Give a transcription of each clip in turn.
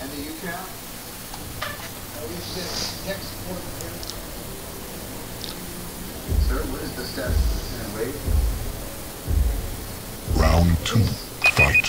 and the UCAP. Sir, what is the status? Round two, fight.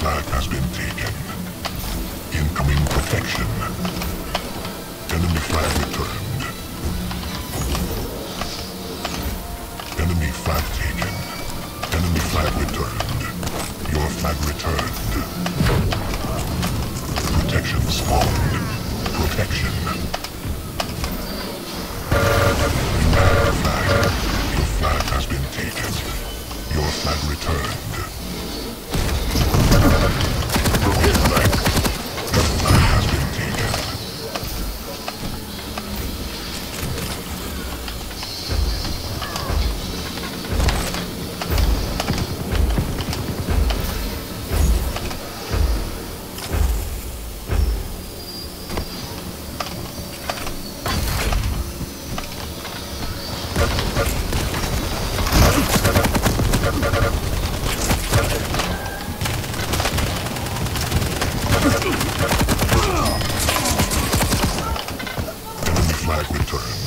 flag has been taken. Incoming protection. Enemy flag returned. Enemy flag taken. Enemy flag returned. Your flag returned. Enemy flag returned.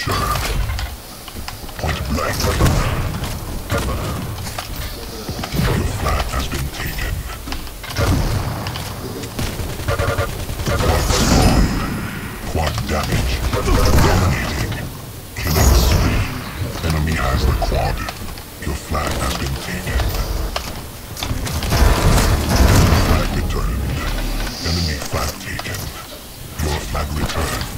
capture. Point blank. Your flat has been taken. Quad damage. Dominating. Killing spree. Enemy has the quad. Your flag has been taken. Flag returned. Enemy flag taken. Your flag returned.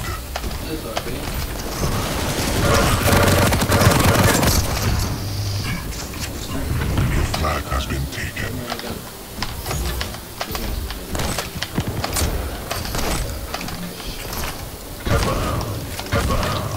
forever.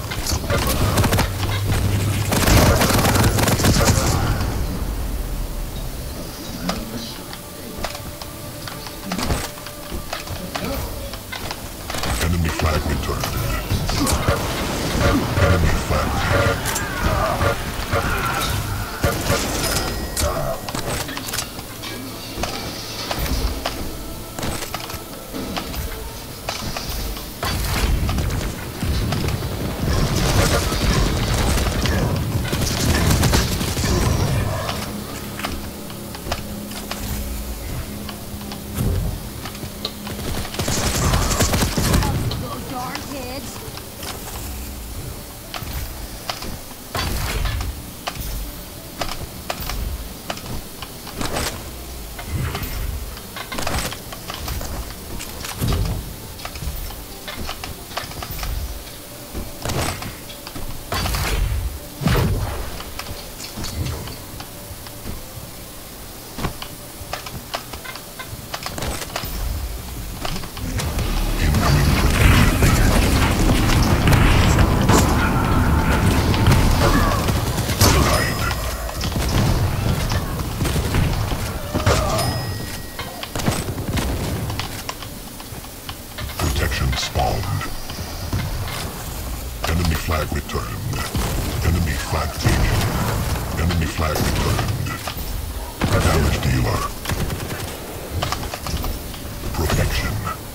flag returned. Enemy flag taken. Enemy flag returned. Damage dealer. Protection.